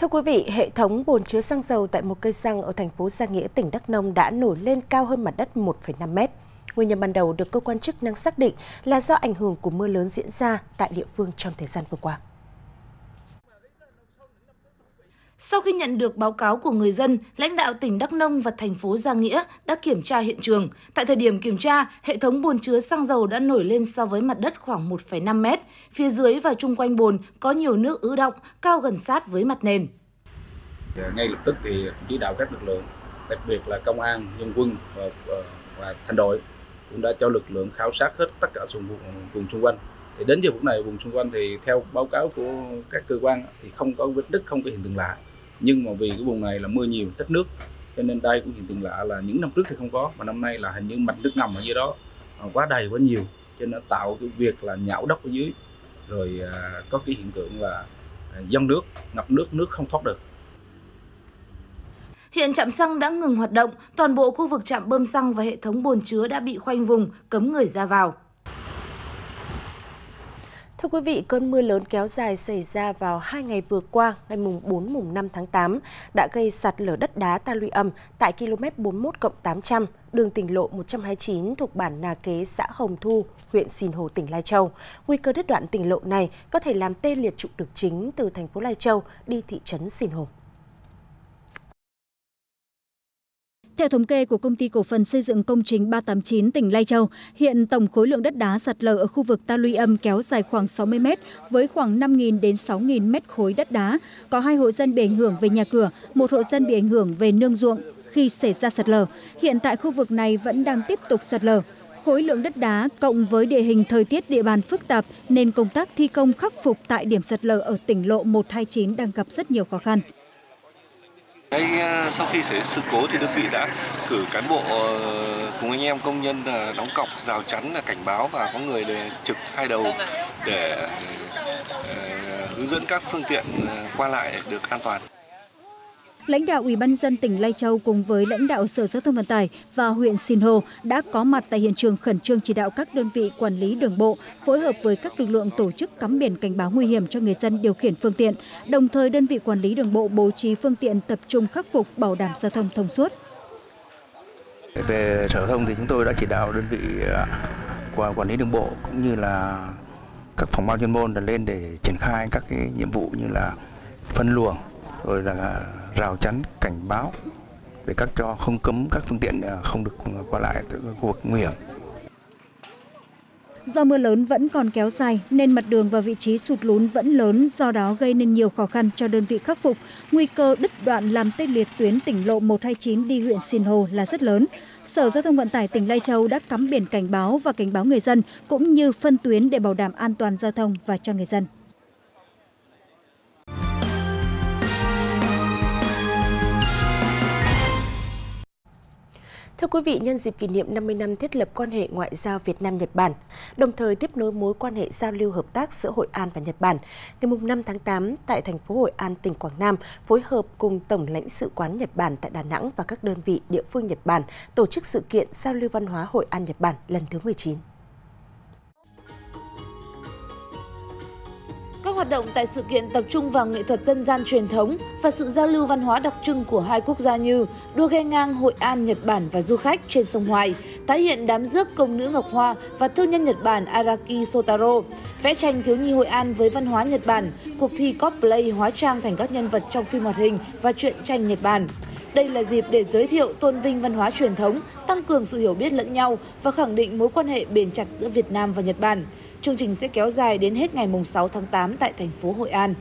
Thưa quý vị, hệ thống bồn chứa xăng dầu tại một cây xăng ở thành phố Gia Nghĩa, tỉnh Đắk Nông đã nổi lên cao hơn mặt đất 1,5 mét. Nguyên nhân ban đầu được cơ quan chức năng xác định là do ảnh hưởng của mưa lớn diễn ra tại địa phương trong thời gian vừa qua. Sau khi nhận được báo cáo của người dân, lãnh đạo tỉnh Đắk Nông và thành phố Gia Nghĩa đã kiểm tra hiện trường. Tại thời điểm kiểm tra, hệ thống bồn chứa xăng dầu đã nổi lên so với mặt đất khoảng 1,5 mét. Phía dưới và chung quanh bồn có nhiều nước ứ động, cao gần sát với mặt nền. Dạ, ngay lập tức thì chỉ đạo các lực lượng, đặc biệt là công an, dân quân và, và, thành đội cũng đã cho lực lượng khảo sát hết tất cả vùng, vùng xung quanh thì đến giờ phút này vùng xung quanh thì theo báo cáo của các cơ quan thì không có vết đứt không có hiện tượng lạ nhưng mà vì cái vùng này là mưa nhiều tích nước cho nên đây cũng hiện tượng lạ là những năm trước thì không có mà năm nay là hình như mạch nước ngầm ở dưới đó à, quá đầy quá nhiều cho nên tạo cái việc là nhão đất ở dưới rồi à, có cái hiện tượng là à, dâng nước ngập nước nước không thoát được Hiện trạm xăng đã ngừng hoạt động, toàn bộ khu vực trạm bơm xăng và hệ thống bồn chứa đã bị khoanh vùng, cấm người ra vào. Thưa quý vị, cơn mưa lớn kéo dài xảy ra vào hai ngày vừa qua, ngày mùng 4 mùng 5 tháng 8, đã gây sạt lở đất đá ta luy âm tại km 41 800, đường tỉnh lộ 129 thuộc bản Nà Kế, xã Hồng Thu, huyện Sìn Hồ, tỉnh Lai Châu. Nguy cơ đứt đoạn tỉnh lộ này có thể làm tê liệt trục đường chính từ thành phố Lai Châu đi thị trấn Sìn Hồ. Theo thống kê của công ty cổ phần xây dựng công trình 389 tỉnh Lai Châu, hiện tổng khối lượng đất đá sạt lở ở khu vực ta luy âm kéo dài khoảng 60 mét với khoảng 5.000 đến 6.000 mét khối đất đá. Có hai hộ dân bị ảnh hưởng về nhà cửa, một hộ dân bị ảnh hưởng về nương ruộng khi xảy ra sạt lở. Hiện tại khu vực này vẫn đang tiếp tục sạt lở. Khối lượng đất đá cộng với địa hình thời tiết địa bàn phức tạp nên công tác thi công khắc phục tại điểm sạt lở ở tỉnh lộ 129 đang gặp rất nhiều khó khăn. Ngay ờ, sau khi xảy ra sự cố thì đơn vị đã cử cán bộ ờ, cùng anh em công nhân ờ, đóng cọc, rào chắn là cảnh báo và có người để trực hai đầu để hướng dẫn các phương tiện qua lại được an toàn. Lãnh đạo Ủy ban dân tỉnh Lai Châu cùng với lãnh đạo Sở Giao thông Vận tải và huyện Sinh Hồ đã có mặt tại hiện trường khẩn trương chỉ đạo các đơn vị quản lý đường bộ phối hợp với các lực lượng tổ chức cắm biển cảnh báo nguy hiểm cho người dân điều khiển phương tiện, đồng thời đơn vị quản lý đường bộ bố trí phương tiện tập trung khắc phục bảo đảm giao thông thông suốt. Về sở thông thì chúng tôi đã chỉ đạo đơn vị à, của qua quản lý đường bộ cũng như là các phòng ban chuyên môn lên để triển khai các cái nhiệm vụ như là phân luồng rồi là rào chắn cảnh báo để các cho không cấm các phương tiện à, không được à, qua lại từ khu vực nguy hiểm. Do mưa lớn vẫn còn kéo dài nên mặt đường và vị trí sụt lún vẫn lớn, do đó gây nên nhiều khó khăn cho đơn vị khắc phục. Nguy cơ đứt đoạn làm tê liệt tuyến tỉnh lộ 129 đi huyện Sinh Hồ là rất lớn. Sở Giao thông Vận tải tỉnh Lai Châu đã cắm biển cảnh báo và cảnh báo người dân cũng như phân tuyến để bảo đảm an toàn giao thông và cho người dân. Thưa quý vị, nhân dịp kỷ niệm 50 năm thiết lập quan hệ ngoại giao Việt Nam-Nhật Bản, đồng thời tiếp nối mối quan hệ giao lưu hợp tác giữa Hội An và Nhật Bản, ngày 5 tháng 8 tại thành phố Hội An, tỉnh Quảng Nam phối hợp cùng Tổng lãnh sự quán Nhật Bản tại Đà Nẵng và các đơn vị địa phương Nhật Bản tổ chức sự kiện giao lưu văn hóa Hội An Nhật Bản lần thứ 19. Các hoạt động tại sự kiện tập trung vào nghệ thuật dân gian truyền thống và sự giao lưu văn hóa đặc trưng của hai quốc gia như đua ghe ngang Hội An, Nhật Bản và du khách trên sông Hoài, tái hiện đám rước công nữ Ngọc Hoa và thương nhân Nhật Bản Araki Sotaro, vẽ tranh thiếu nhi Hội An với văn hóa Nhật Bản, cuộc thi cosplay hóa trang thành các nhân vật trong phim hoạt hình và truyện tranh Nhật Bản. Đây là dịp để giới thiệu tôn vinh văn hóa truyền thống, tăng cường sự hiểu biết lẫn nhau và khẳng định mối quan hệ bền chặt giữa Việt Nam và Nhật Bản. Chương trình sẽ kéo dài đến hết ngày 6 tháng 8 tại thành phố Hội An.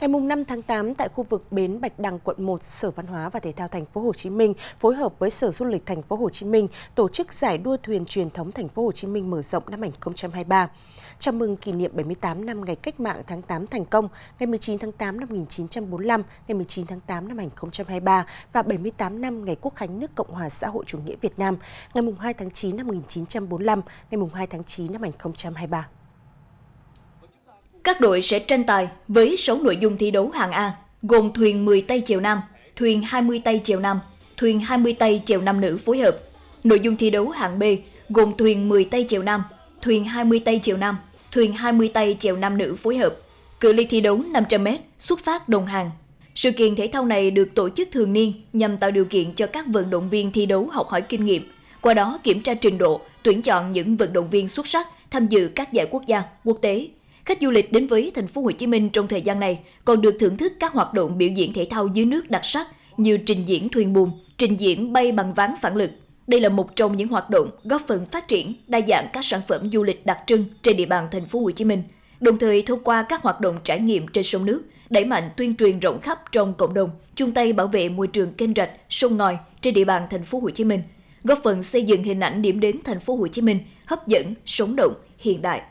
Ngày 5 tháng 8 tại khu vực bến Bạch Đằng quận 1, Sở Văn hóa và Thể thao thành phố Hồ Chí Minh phối hợp với Sở Du lịch thành phố Hồ Chí Minh tổ chức giải đua thuyền truyền thống thành phố Hồ Chí Minh mở rộng năm 2023. Chào mừng kỷ niệm 78 năm ngày cách mạng tháng 8 thành công, ngày 19 tháng 8 năm 1945, ngày 19 tháng 8 năm 2023 và 78 năm ngày Quốc khánh nước Cộng hòa xã hội chủ nghĩa Việt Nam, ngày 2 tháng 9 năm 1945, ngày 2 tháng 9 năm 2023. Các đội sẽ tranh tài với 6 nội dung thi đấu hạng A, gồm thuyền 10 tay chèo nam, thuyền 20 tay chèo nam, thuyền 20 tay chèo nam nữ phối hợp. Nội dung thi đấu hạng B gồm thuyền 10 tay chèo nam, thuyền 20 tay chèo nam, thuyền 20 tay chèo nam nữ phối hợp. cự ly thi đấu 500m, xuất phát đồng hàng. Sự kiện thể thao này được tổ chức thường niên nhằm tạo điều kiện cho các vận động viên thi đấu học hỏi kinh nghiệm, qua đó kiểm tra trình độ, tuyển chọn những vận động viên xuất sắc tham dự các giải quốc gia, quốc tế. Khách du lịch đến với thành phố Hồ Chí Minh trong thời gian này còn được thưởng thức các hoạt động biểu diễn thể thao dưới nước đặc sắc như trình diễn thuyền buồm, trình diễn bay bằng ván phản lực. Đây là một trong những hoạt động góp phần phát triển đa dạng các sản phẩm du lịch đặc trưng trên địa bàn thành phố Hồ Chí Minh. Đồng thời thông qua các hoạt động trải nghiệm trên sông nước, đẩy mạnh tuyên truyền rộng khắp trong cộng đồng, chung tay bảo vệ môi trường kênh rạch, sông ngòi trên địa bàn thành phố Hồ Chí Minh, góp phần xây dựng hình ảnh điểm đến thành phố Hồ Chí Minh hấp dẫn, sống động, hiện đại.